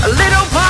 A little pop.